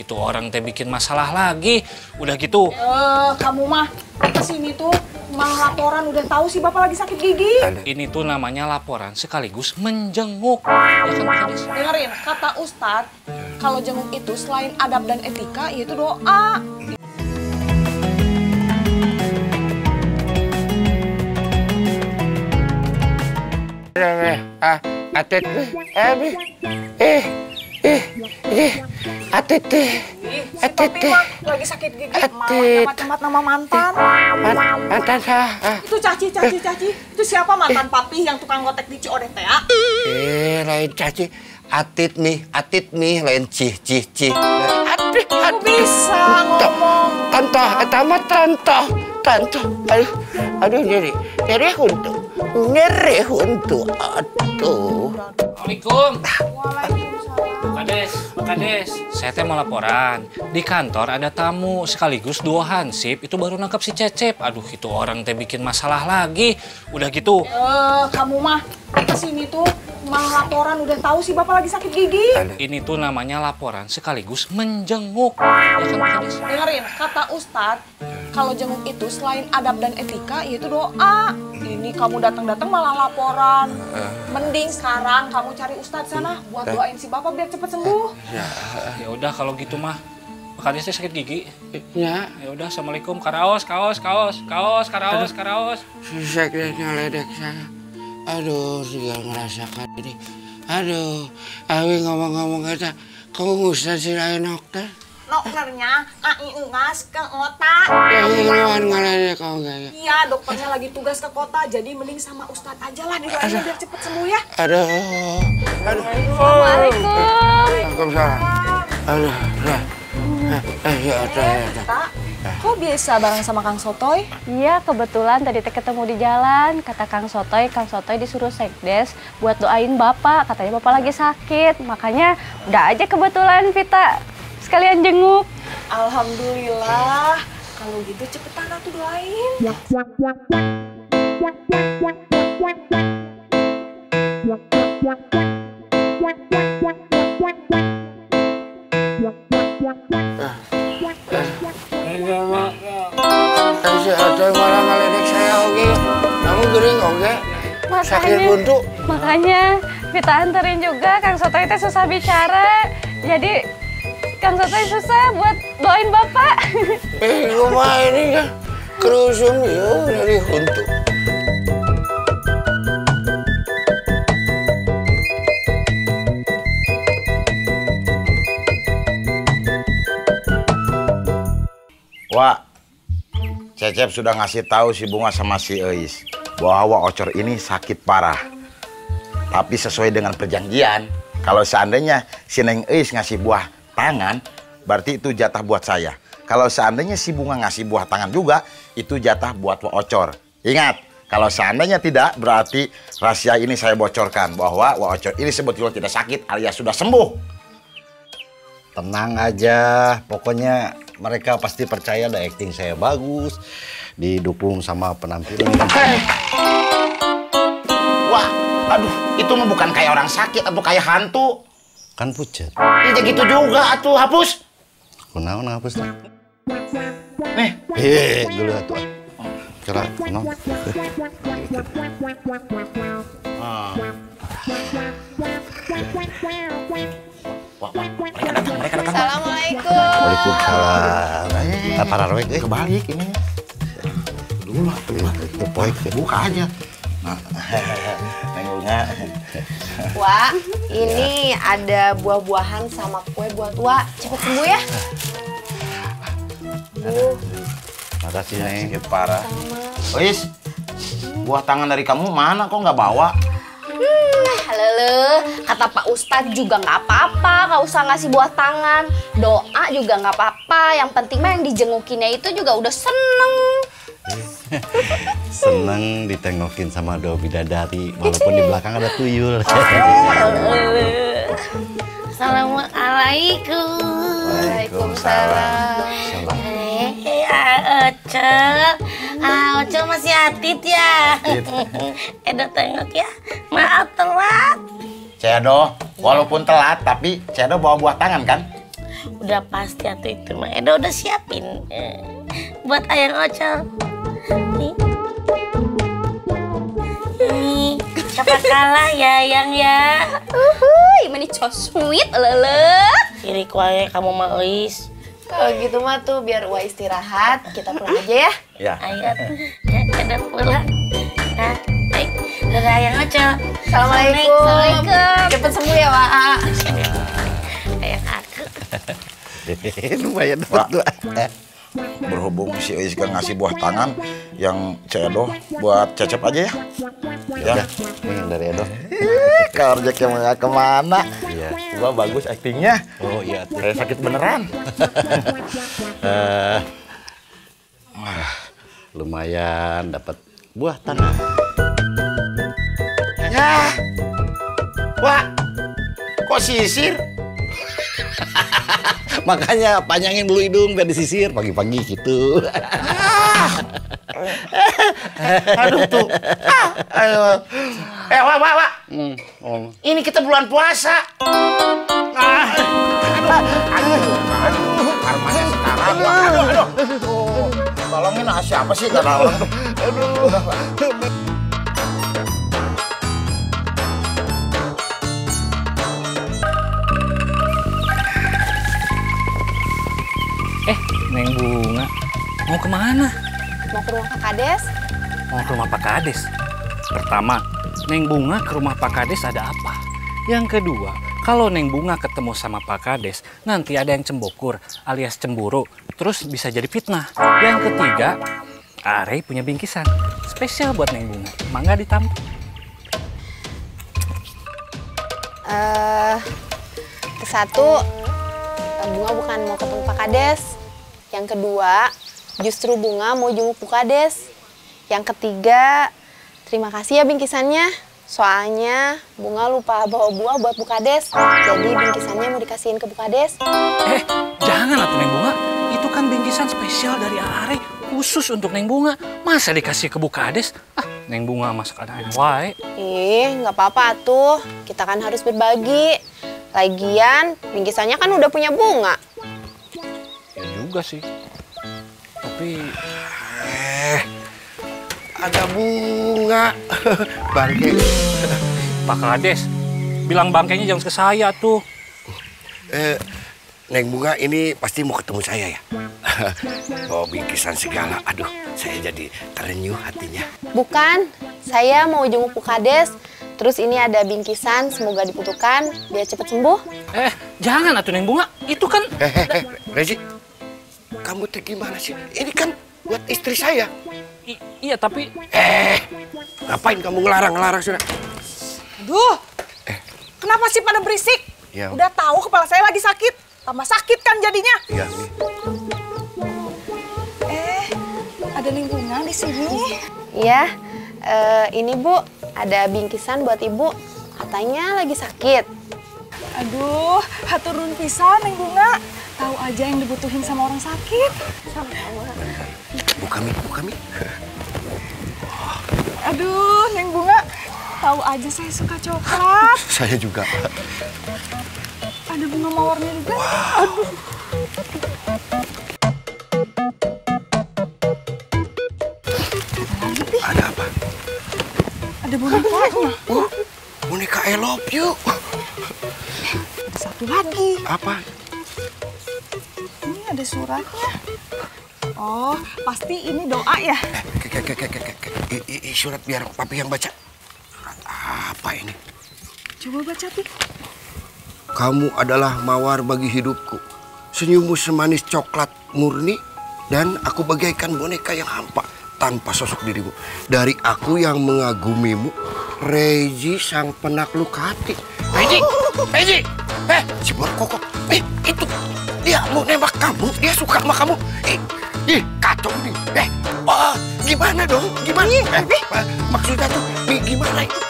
itu orang teh bikin masalah lagi. Udah gitu. Eh, kamu mah ke sini tuh malah laporan udah tahu sih bapak lagi sakit gigi. Ini tuh namanya laporan sekaligus menjenguk. Ya kan? Dengerin, kata Ustadz, kalau jenguk itu selain adab dan etika, yaitu doa. Ah, atit eh, eh, eh, eh, eh, atit eh, Ih, lagi sakit gigi, Atit. nyamat-nyamat nama mantan. Man- mantan saya, ah. Itu caci, caci, caci. Itu siapa mantan papi yang tukang gotek di Ciodeh teh? ah? eh, lain caci, atit nih, atit nih, lain cih, cih, cih, atit, Kamu atit, bisa ngomong. tante, etama tante, tante, aduh, aduh nyeri, nyeri huntu, nyeri huntu, aduh. Assalamualaikum. Waalaikumsalam. Pak Kades, Pak Kades. Saya teh mau laporan. Di kantor ada tamu sekaligus dua hansip itu baru nangkap si Cecep. Aduh, itu orang teh bikin masalah lagi. Udah gitu. Eh, kamu mah ke sini tuh malah laporan udah tahu sih bapak lagi sakit gigi. Ini tuh namanya laporan sekaligus menjenguk. Ya kan, Kades? Dengerin, kata Ustadz, kalau jenguk itu selain adab dan etika, yaitu doa. Ini kamu datang-datang malah laporan. Mending sekarang kamu cari Ustadz sana buat doain si bapak biar cepet sembuh. Ya udah kalau gitu mah. Kades teh sakit gigi. Ya, Ya udah, assalamualaikum. Karaos, kaos, kaos, kaos, karaos, karaos. Sekretnya ledek saya. Aduh, dia ngerasakan ini. Aduh, Awi ngomong-ngomong kata, kamu ngusah si lain dokter. Dokternya, ai engas ke ya? Iya, dokternya lagi tugas ke kota, jadi mending sama Ustadz aja lah didoain biar cepet sembuh ya. Aduh, aduh. Assalamualaikum. Waalaikumsalam. Aduh, ya. Eh, ya, ya, ya, kok biasa bareng sama Kang Sotoy? Iya, kebetulan tadi teh ketemu di jalan. Kata Kang Sotoy, Kang Sotoy disuruh sekdes buat doain Bapak. Katanya Bapak lagi sakit. Makanya udah aja kebetulan Vita sekalian jenguk. Alhamdulillah. Kalau gitu cepetan atuh doain. Eh, si Atoy malah ngaledek saya oke. Kamu gering oke? Sakit buntu. makanya Vita anterin juga Kang Sotoy teh susah bicara. Jadi Kang Sotoy susah buat doain Bapak. Eh, rumah ini kan kerusum ya dari huntu. Wak, Cecep sudah ngasih tahu si Bunga sama si Eis bahwa Ocor ini sakit parah. Tapi sesuai dengan perjanjian, kalau seandainya si Neng Eis ngasih buah tangan, berarti itu jatah buat saya. Kalau seandainya si Bunga ngasih buah tangan juga, itu jatah buat Ocor. Ingat, kalau seandainya tidak, berarti rahasia ini saya bocorkan bahwa Wak Ocor ini sebetulnya tidak sakit alias sudah sembuh. Tenang aja, pokoknya mereka pasti percaya ada acting saya bagus, didukung sama penampilan. Wah, aduh, itu bukan kayak orang sakit atau kayak hantu. Kan pucat. Ya gitu juga atuh hapus. Kunaon ngapus teh? Nih, Hehehe, dulu atuh. Kira kunaon? wah, wah, mereka datang, mereka datang. Assalamualaikum. Waalaikumsalam. Eh, para eh. Kebalik ini. Dulu lah, lah. Itu poik. Buka aja. Nah. Wak, ini ada buah-buahan sama kue buat Wak. Cepet sembuh ya. Makasih, Neng. Sakit parah. Ois, buah tangan dari kamu mana kok nggak bawa? Halo, kata Pak Ustadz juga nggak apa-apa, nggak usah ngasih buah tangan. Doa juga nggak apa-apa. Yang penting mah yang dijengukinnya itu juga udah seneng. Seneng ditengokin sama dua bidadari, walaupun di belakang ada tuyul. Assalamualaikum. Waalaikumsalam. Eh, ah, Ocel. Ah, Ocel masih atit ya. Edo tengok ya. Maaf telat. Cedo, walaupun telat, tapi Cedo bawa buah tangan kan? udah pasti atau itu mah Edo udah siapin eh, buat ayang ocel nih siapa kalah ya ayang ya Uhuy, meni sweet lele. kiri kuaya kamu mah Ois Kalau gitu mah tuh biar Wa istirahat, kita pulang aja ya. Ya. ayo ya ada pulang nah baik dadah ayang ocel Assalamualaikum. Assalamualaikum. Cepet sembuh ya, Wa. ayang aku Lumayan dapat dua. Berhubung si Eis gak ngasih buah tangan yang cedo buat cecep aja ya. Ya. Ya, ini yang dari Edo. Kerja ke mana ke mana? Iya. Gua bagus aktingnya. Oh iya. Kayak sakit beneran. Wah, lumayan dapat buah tangan. Ya. Wah. Kok sisir? Makanya panjangin dulu hidung biar disisir pagi-pagi gitu. Aduh tuh. Ah, ayo. Eh, wah, wah, wah. Hmm, oh. Ini kita bulan puasa. Ah. Aduh, aduh, aduh. Karmanya sekarang. Aduh, aduh. Tolongin ah, siapa sih tuh. Aduh. Mau ke mana? Mau ke rumah Kak Kades? Mau ke rumah Pak Kades. Pertama, Neng Bunga ke rumah Pak Kades ada apa? Yang kedua, kalau Neng Bunga ketemu sama Pak Kades, nanti ada yang cembokur alias cemburu, terus bisa jadi fitnah. Yang ketiga, Are punya bingkisan spesial buat Neng Bunga. Mangga ditampung. Eh, ke satu, Bunga bukan mau ketemu Pak Kades. Yang kedua, justru Bunga mau jenguk Pak Kades. Yang ketiga, terima kasih ya bingkisannya. Soalnya Bunga lupa bawa buah buat Bu Kades. Jadi bingkisannya mau dikasihin ke Bu Kades. Eh, jangan atuh Neng Bunga. Itu kan bingkisan spesial dari Are khusus untuk Neng Bunga. Masa dikasih ke Bu Kades? Ah, Neng Bunga masak ada wae. Ih, nggak apa-apa tuh. Kita kan harus berbagi. Lagian, bingkisannya kan udah punya bunga. Ya juga sih. Tapi Ada bunga. Bangke. Pak Kades bilang bangkainya jangan ke saya tuh. Eh, Neng Bunga ini pasti mau ketemu saya ya? Bawa bingkisan segala. Aduh, saya jadi terenyuh hatinya. Bukan, saya mau jenguk Kades. Terus ini ada bingkisan, semoga dibutuhkan, biar cepat sembuh. Eh, jangan atuh Neng Bunga. Itu kan Eh, eh, eh, Rezi, kamu teh gimana sih? Ini kan buat istri saya. i- iya tapi Eh, ngapain kamu ngelarang-ngelarang sudah? Aduh, kenapa sih pada berisik? Ya. Udah tahu kepala saya lagi sakit, tambah sakit kan jadinya. Iya. Eh, ada lingkungan di sini. Iya, eh, ini Bu, ada bingkisan buat Ibu. Katanya lagi sakit. Aduh, haturun pisan Neng Bunga. Tahu aja yang dibutuhin sama orang sakit. Bu kami, bu kami. Aduh, Neng Bunga. Tahu aja saya suka coklat. Saya juga. Ada bunga mawarnya juga. Aduh. Ada apa? Ada bonekanya. Oh, boneka I love you. Ada satu lagi. Apa? Ada suratnya. Oh, pasti ini doa ya. I- i- Surat biar papi yang baca. Surat apa ini? Coba baca, Tik. Kamu adalah mawar bagi hidupku. Senyummu semanis coklat murni dan aku bagaikan boneka yang hampa tanpa sosok dirimu. Dari aku yang mengagumimu, Reji sang penakluk hati. Reji, Reji, eh si Koko, eh itu dia mau nembak kamu, dia suka sama kamu. Eh, ih kacau nih. Eh, oh, gimana dong? Gimana? Eh, eh, maksudnya tuh, gimana itu?